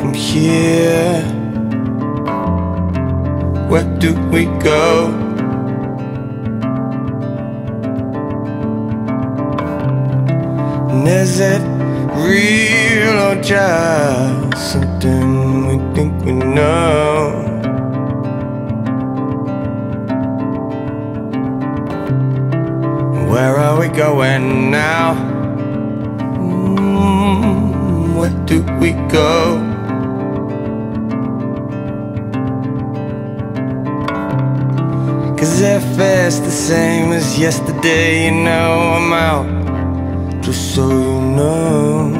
from here? Where do we go? And is it real or just something we think we know? Where are we going now? Do we go? Cause if it's the same as yesterday, you know I'm out. Just so you know.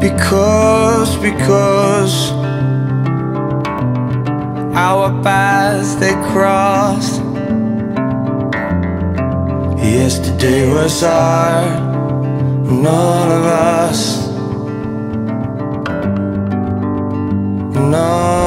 Because, because our paths they crossed. Yesterday was hard, and all of us, and all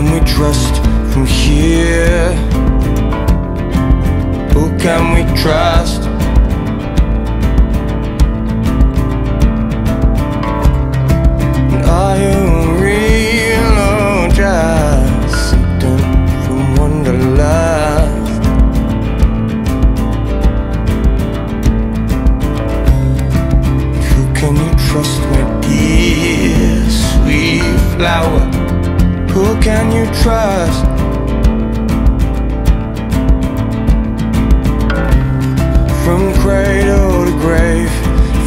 can we trust from here? Who can we trust? And are you real or just something from wanderlust? Who can you trust, my dear sweet flower? Who can you trust? From cradle to grave,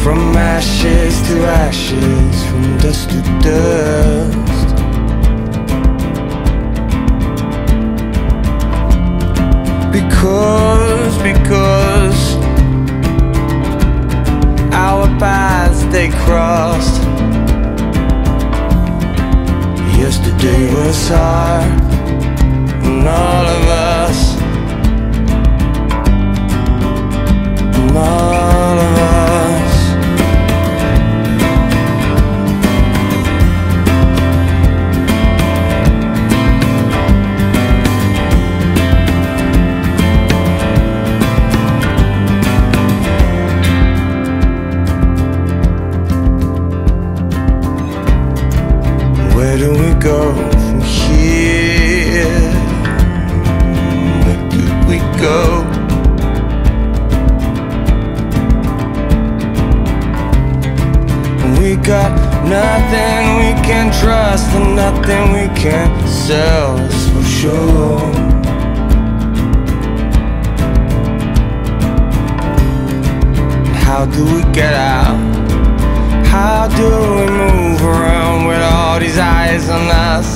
from ashes to ashes, from dust to dust. Because, because our paths they crossed. Yesterday was hard, and all of us, nothing we can trust and nothing we can sell, that's for sure. How do we get out? How do we move around with all these eyes on us?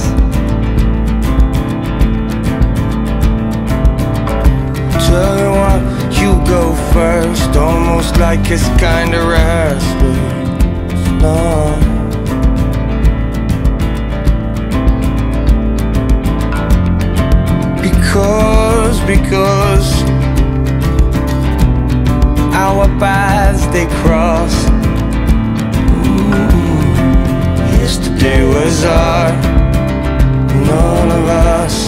Tell me what, you go first, almost like it's kinda up as they cross. Ooh, Yesterday was our, none of us.